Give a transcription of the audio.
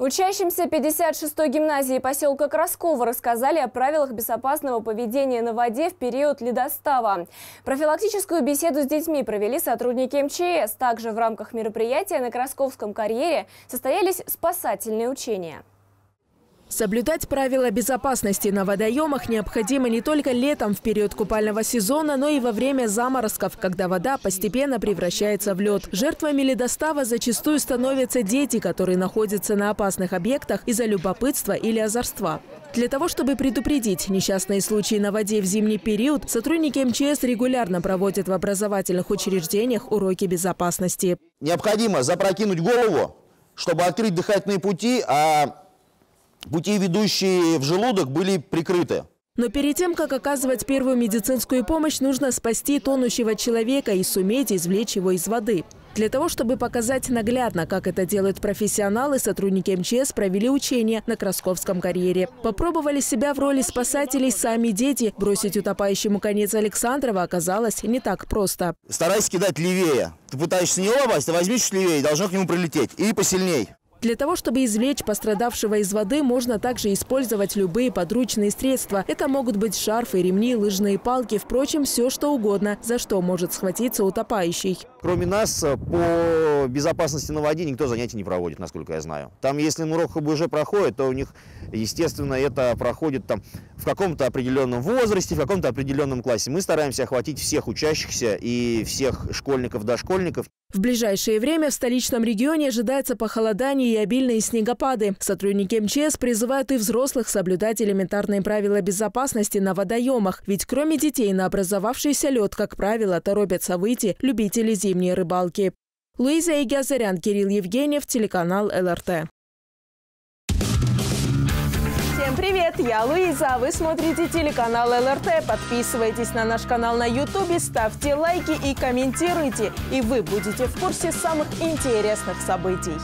Учащимся 56-й гимназии поселка Красково рассказали о правилах безопасного поведения на воде в период ледостава. Профилактическую беседу с детьми провели сотрудники МЧС. Также в рамках мероприятия на Красковском карьере состоялись спасательные учения. Соблюдать правила безопасности на водоемах необходимо не только летом в период купального сезона, но и во время заморозков, когда вода постепенно превращается в лед. Жертвами ледостава зачастую становятся дети, которые находятся на опасных объектах из-за любопытства или озорства. Для того, чтобы предупредить несчастные случаи на воде в зимний период, сотрудники МЧС регулярно проводят в образовательных учреждениях уроки безопасности. Необходимо запрокинуть голову, чтобы открыть дыхательные пути, а пути, ведущие в желудок, были прикрыты. Но перед тем, как оказывать первую медицинскую помощь, нужно спасти тонущего человека и суметь извлечь его из воды. Для того, чтобы показать наглядно, как это делают профессионалы, сотрудники МЧС провели учения на Красковском карьере. Попробовали себя в роли спасателей сами дети. Бросить утопающему конец Александрова оказалось не так просто. Старайся кидать левее. Ты пытаешься не лопасть, а возьми чуть левее, должно к нему прилететь. И посильней. Для того, чтобы извлечь пострадавшего из воды, можно также использовать любые подручные средства. Это могут быть шарфы, ремни, лыжные палки, впрочем, все что угодно, за что может схватиться утопающий. Кроме нас, э, по безопасности на воде никто занятий не проводит, насколько я знаю. Там, если урок уже проходит, то у них, естественно, это проходит там в каком-то определенном возрасте, в каком-то определенном классе. Мы стараемся охватить всех учащихся и всех школьников, дошкольников. В ближайшее время в столичном регионе ожидается похолодание и обильные снегопады. Сотрудники МЧС призывают и взрослых соблюдать элементарные правила безопасности на водоемах. Ведь кроме детей на образовавшийся лед, как правило, торопятся выйти любители зимней рыбалки. Луиза Игязарян, Кирилл Евгеньев, телеканал ЛРТ. Всем привет, я Луиза, вы смотрите телеканал ЛРТ. Подписывайтесь на наш канал на YouTube, ставьте лайки и комментируйте. И вы будете в курсе самых интересных событий.